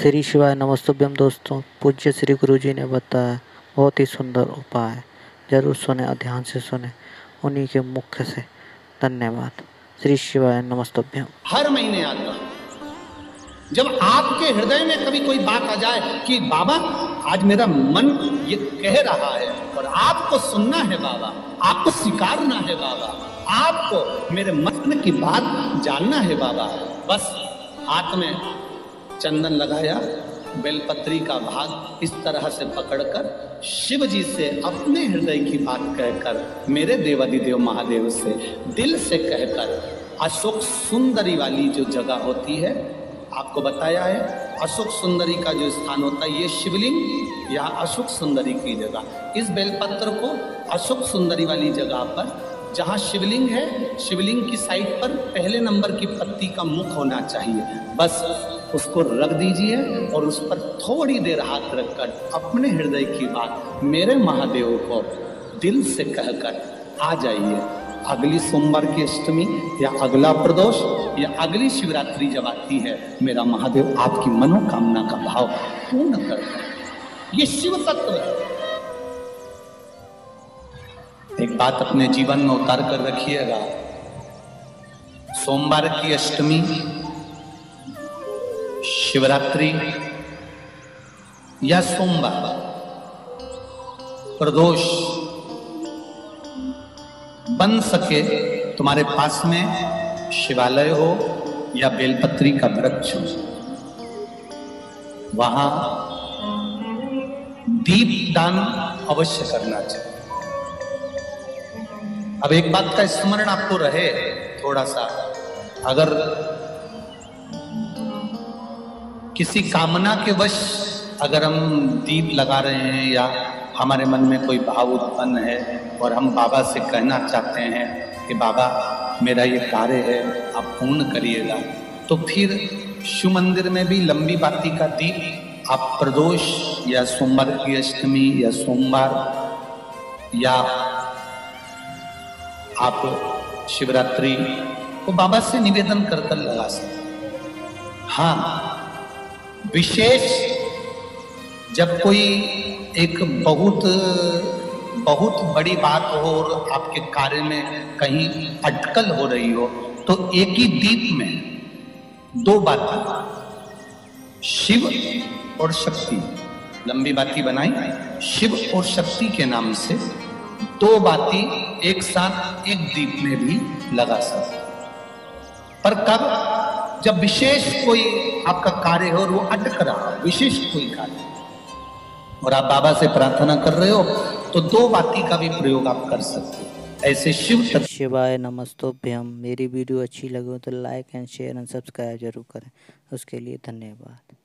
श्री शिवाय नमस्तुभ्यम दोस्तों, पूज्य श्री गुरु जी ने बताया, बहुत ही सुंदर उपाय ज़रूर सुने, ध्यान से सुने, उन्हीं के मुख्य से। धन्यवाद। श्री शिवाय नमस्तुभ्यम हर महीने आता जब आपके हृदय में कभी कोई बात आ जाए कि, बाबा, आज मेरा मन ये कह रहा है और आपको सुनना है, बाबा, आपको स्वीकारना है, बाबा, आपको मेरे मन की बात जानना है, बाबा। बस, हाथ में चंदन लगाया, बेलपत्री का भाग इस तरह से पकड़कर शिव जी से अपने हृदय की बात कहकर, मेरे देवादिदेव महादेव से दिल से कहकर, अशोक सुंदरी वाली जो जगह होती है, आपको बताया है, अशोक सुंदरी का जो स्थान होता है, ये शिवलिंग या अशोक सुंदरी की जगह। इस बेलपत्र को अशोक सुंदरी वाली जगह पर, जहाँ शिवलिंग है, शिवलिंग की साइड पर पहले नंबर की पत्ती का मुख होना चाहिए। बस उसको रख दीजिए और उस पर थोड़ी देर हाथ रखकर अपने हृदय की बात मेरे महादेव को दिल से कहकर आ जाइए। अगली सोमवार की अष्टमी या अगला प्रदोष या अगली शिवरात्रि जब आती है, मेरा महादेव आपकी मनोकामना का भाव पूर्ण करता है ये शिव तत्व है। एक बात अपने जीवन में उतार कर रखिएगा। सोमवार की अष्टमी शिवरात्रि या सोमवार। प्रदोष बन सके तुम्हारे पास में शिवालय हो या बेलपत्री का वृक्ष हो। वहाँ दीप दान अवश्य करना चाहिए। अब एक बात का स्मरण आपको रहे थोड़ा सा। अगर किसी कामना के वश अगर हम दीप लगा रहे हैं या हमारे मन में कोई भाव उत्पन्न है और हम बाबा से कहना चाहते हैं कि बाबा, मेरा ये कार्य है, आप पूर्ण करिएगा। तो फिर शिव मंदिर में भी लंबी बाती का दीप, आप प्रदोष या सोमवार की अष्टमी या सोमवार या आप शिवरात्रि को बाबा से निवेदन कर कर लगा सकते हाँ। विशेष जब कोई एक बहुत बहुत बड़ी बात हो और आपके कार्य में कहीं अटकल हो रही हो तो एक ही दीप में दो बातें। शिव और शक्ति। लंबी बाती बनाई। शिव और शक्ति के नाम से दो बाती एक साथ एक दीप में भी लगा सकते। पर कब? जब विशेष कोई आपका कार्य हो और वो अटक रहा विशेष कोई कार्य। और आप बाबा से प्रार्थना कर रहे हो तो दो बाती का भी प्रयोग आप कर सकते हो। ऐसे शिव शिवाय नमस्तोभ्यम। मेरी वीडियो अच्छी लगे तो like and share and subscribe ज़रूर करें। उसके लिए धन्यवाद।